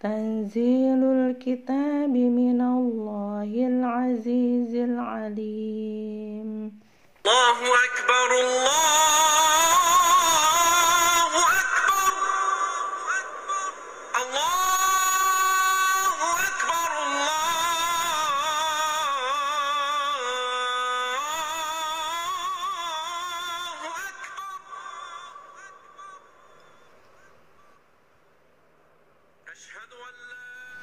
تنزيل الكتاب من الله العزيز العليم. الله أكبر الله أشهد أن لا